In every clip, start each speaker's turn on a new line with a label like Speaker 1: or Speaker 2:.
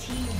Speaker 1: Team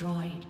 Speaker 1: Destroyed.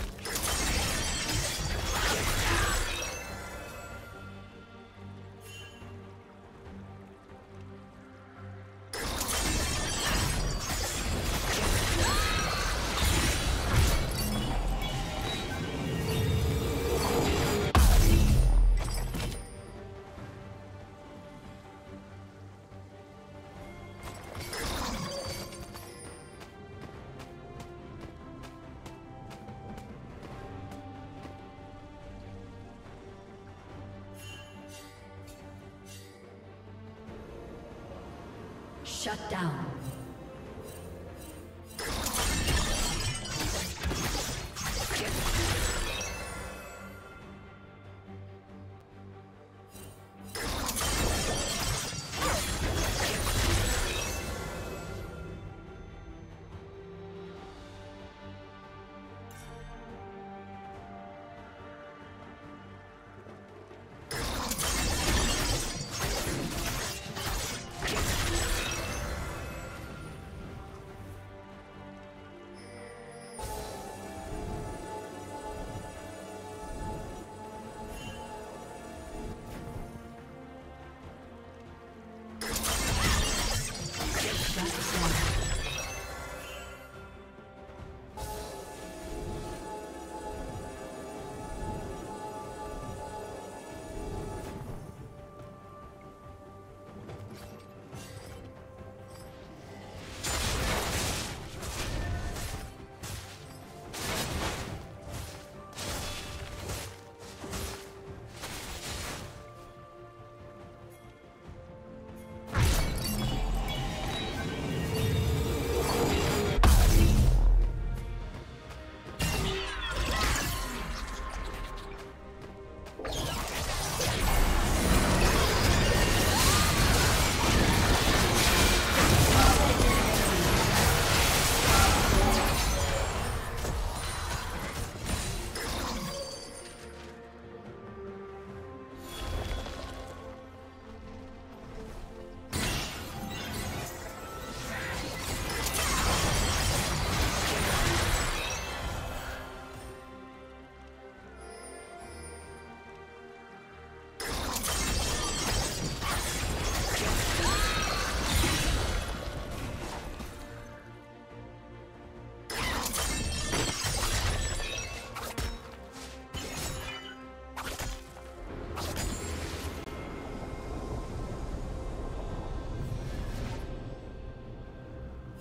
Speaker 1: Shut down.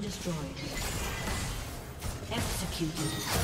Speaker 1: Destroyed. Executed.